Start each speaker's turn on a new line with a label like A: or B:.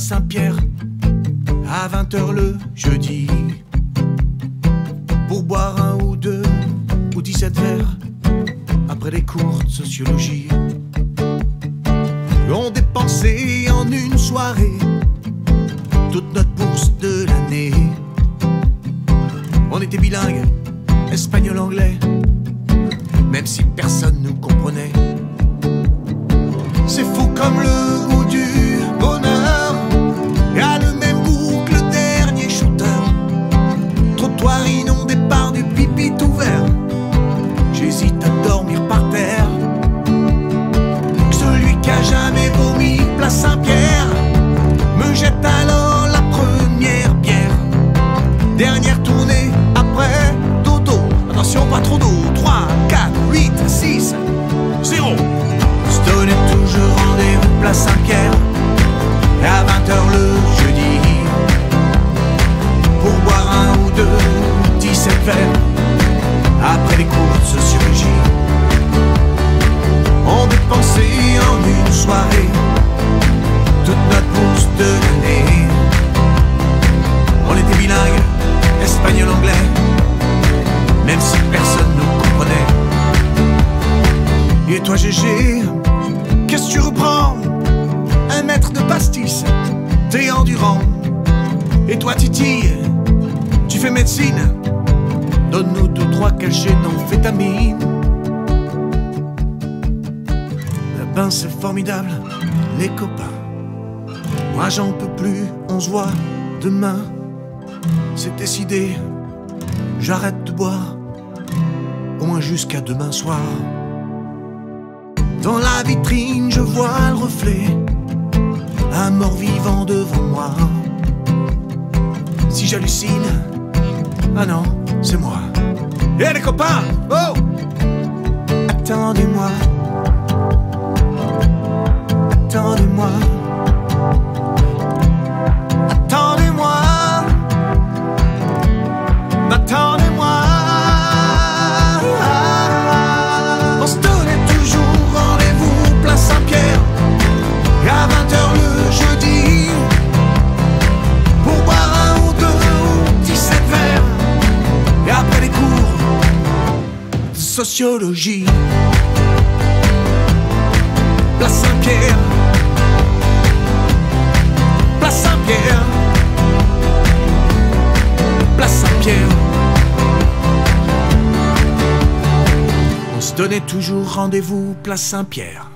A: Saint-Pierre à 20h le jeudi pour boire un ou deux ou 17 verres après les cours de sociologie. On dépensait en une soirée toute notre bourse de l'année. On était bilingue, espagnol-anglais, même si personne nous comprenait. C'est fou comme le Après les cours de sociologie. On dépensait en une soirée toute notre bourse de l'année. On était bilingue, espagnol-anglais, même si personne nous comprenait. Et toi, GG, qu'est-ce que tu reprends? Un mètre de pastis, t'es endurant. Et toi, Titi, tu fais médecine. Donne-nous deux, trois cachets d'amphétamine. Eh ben, c'est formidable, les copains. Moi, j'en peux plus, on se voit demain. C'est décidé, j'arrête de boire, au moins jusqu'à demain soir. Dans la vitrine, je vois le reflet, un mort vivant devant moi. Si j'hallucine, ah non, c'est moi. Eh les copains, oh sociologie. Place Saint-Pierre. Place Saint-Pierre. Place Saint-Pierre. On se donnait toujours rendez-vous, place Saint-Pierre.